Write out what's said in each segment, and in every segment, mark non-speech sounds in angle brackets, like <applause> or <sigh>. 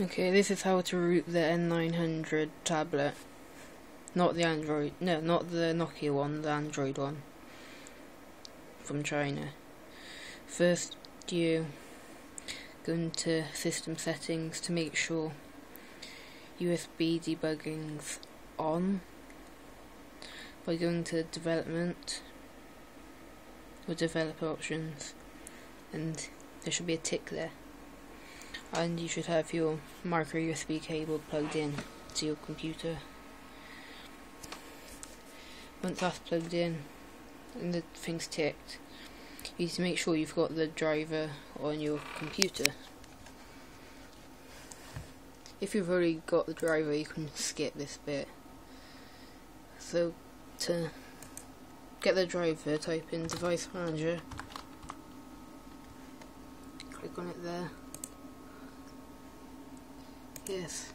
Okay, this is how to root the N900 tablet. Not the Android, no, not the Nokia one, the Android one. From China. First, you go into system settings to make sure USB debugging's on by going to development or developer options and there should be a tick there and you should have your micro USB cable plugged in to your computer. Once that's plugged in and the thing's ticked, you need to make sure you've got the driver on your computer. If you've already got the driver, you can skip this bit. So, to get the driver, type in Device Manager, click on it there. Yes.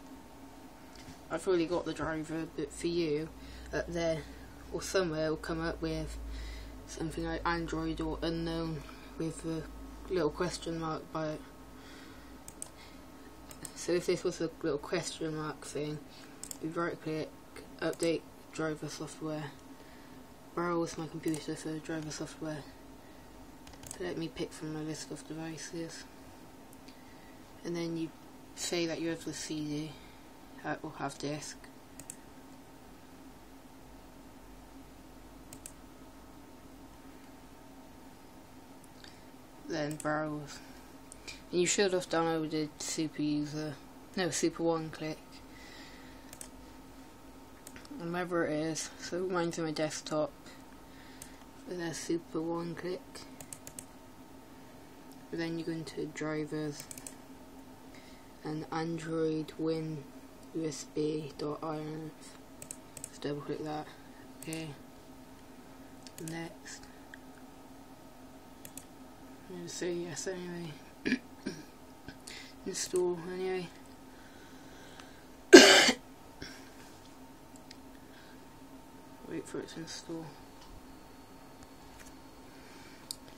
I've already got the driver, but for you, up there or somewhere will come up with something like Android or unknown with a little question mark by it. So if this was a little question mark thing, you right click, update driver software, browse my computer for driver software. Let me pick from my list of devices. And then you say that you have the CD or have disk. Then browse. And you should have downloaded Super User, no Super One Click. Whatever it is, so mine's on my desktop. there's Super One Click. Then you go into drivers and Android Win USB.inf. Let's double click that. Okay. Next. I'm gonna say yes anyway. <coughs> Install anyway. <coughs> Wait for it to install.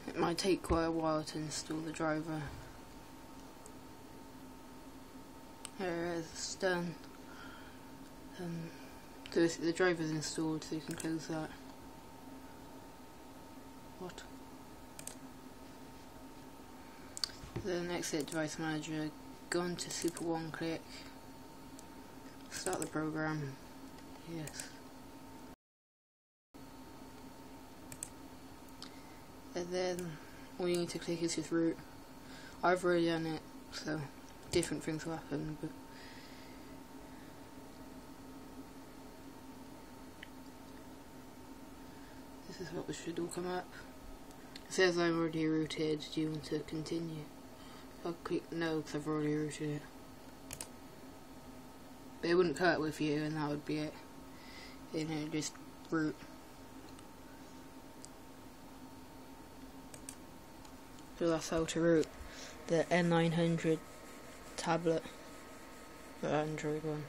It might take quite a while to install the driver. Here it's done. Um, so the driver's installed, so you can close that. What? The next exit device manager, go into Super One Click, start the program. Yes. And then all you need to click is just root. I've already done it, so different things will happen, but this is what should all come up. It says I'm already rooted, do you want to continue? I'll click no because I've already rooted it. But it wouldn't cut with you and that would be it. You know, just root. So that's how to root the N900 tablet, the Android one.